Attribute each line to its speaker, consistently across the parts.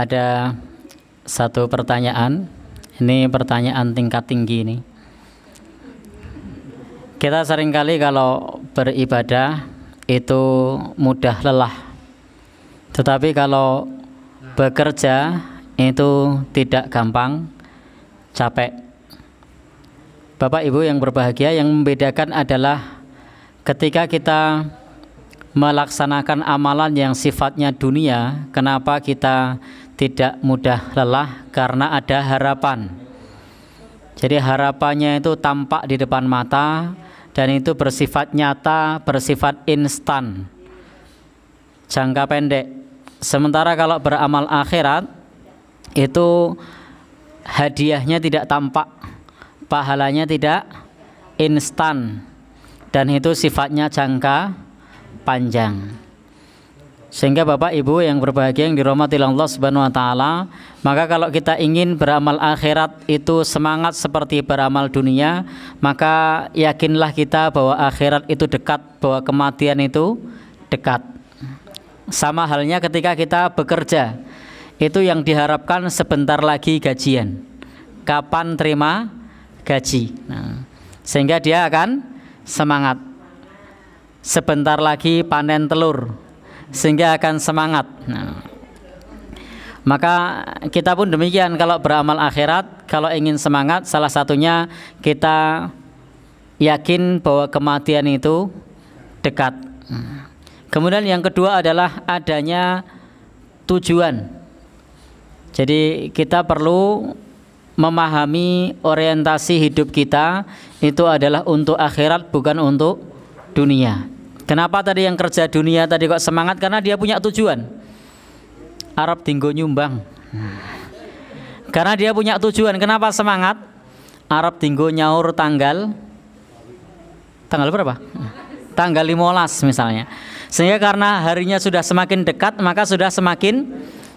Speaker 1: ada satu pertanyaan. Ini pertanyaan tingkat tinggi ini. Kita sering kali kalau beribadah itu mudah lelah. Tetapi kalau bekerja itu tidak gampang capek. Bapak Ibu yang berbahagia yang membedakan adalah ketika kita melaksanakan amalan yang sifatnya dunia, kenapa kita tidak mudah lelah? Karena ada harapan. Jadi harapannya itu tampak di depan mata dan itu bersifat nyata, bersifat instan. Jangka pendek. Sementara kalau beramal akhirat itu hadiahnya tidak tampak, pahalanya tidak instan dan itu sifatnya jangka panjang. Sehingga Bapak Ibu yang berbahagia yang dirahmati Allah Subhanahu wa taala, maka kalau kita ingin beramal akhirat itu semangat seperti beramal dunia, maka yakinlah kita bahwa akhirat itu dekat, bahwa kematian itu dekat. Sama halnya ketika kita bekerja, itu yang diharapkan sebentar lagi gajian. Kapan terima gaji? Nah, sehingga dia akan semangat. Sebentar lagi panen telur sehingga akan semangat. Nah, maka kita pun demikian kalau beramal akhirat, kalau ingin semangat salah satunya kita yakin bahwa kematian itu dekat. Kemudian yang kedua adalah adanya tujuan. Jadi kita perlu memahami orientasi hidup kita itu adalah untuk akhirat bukan untuk dunia. Kenapa tadi yang kerja dunia tadi kok semangat? Karena dia punya tujuan. Arab tinggo nyumbang. Karena dia punya tujuan. Kenapa semangat? Arab tinggo nyaur tanggal tanggal berapa? Tanggal 15 misalnya. Sehingga karena harinya sudah semakin dekat, maka sudah semakin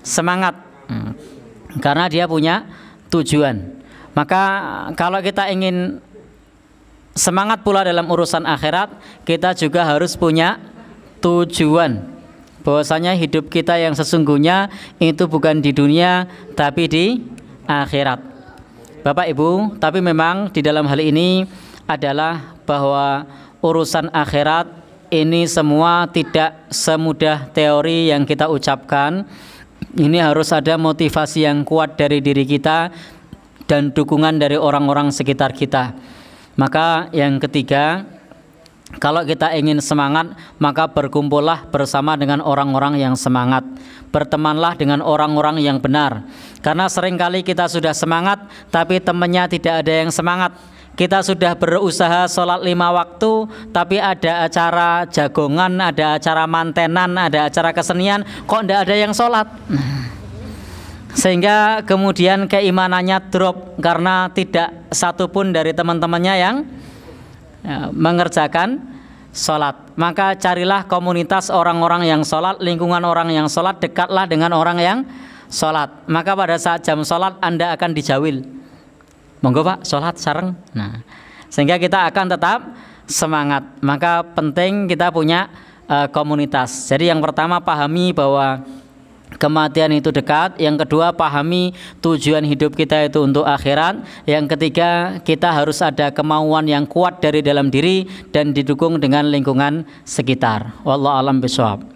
Speaker 1: semangat. Hmm. Karena dia punya tujuan. Maka kalau kita ingin semangat pula dalam urusan akhirat, kita juga harus punya tujuan. Bahwasanya hidup kita yang sesungguhnya itu bukan di dunia tapi di akhirat. Bapak Ibu, tapi memang di dalam hal ini adalah bahwa urusan akhirat ini semua tidak semudah teori yang kita ucapkan. Ini harus ada motivasi yang kuat dari diri kita dan dukungan dari orang-orang sekitar kita. Maka yang ketiga, kalau kita ingin semangat, maka berkumpullah bersama dengan orang-orang yang semangat. Bertemanlah dengan orang-orang yang benar. Karena sering kali kita sudah semangat, tapi temannya tidak ada yang semangat. Kita sudah berusaha sholat lima waktu, tapi ada acara jagongan, ada acara mantenan, ada acara kesenian, kok tidak ada yang sholat? Sehingga kemudian keimanannya drop karena tidak satu pun dari teman-temannya yang ya, mengerjakan sholat. Maka carilah komunitas orang-orang yang sholat lingkungan orang yang sholat dekatlah dengan orang yang sholat. Maka pada saat jam sholat anda akan dijawil. Monggo pak sholat sareng. Nah sehingga kita akan tetap semangat. Maka penting kita punya uh, komunitas. Jadi yang pertama pahami bahwa kematian itu dekat. Yang kedua, pahami tujuan hidup kita itu untuk akhirat. Yang ketiga, kita harus ada kemauan yang kuat dari dalam diri dan didukung dengan lingkungan sekitar. Wallahu alam bisawab.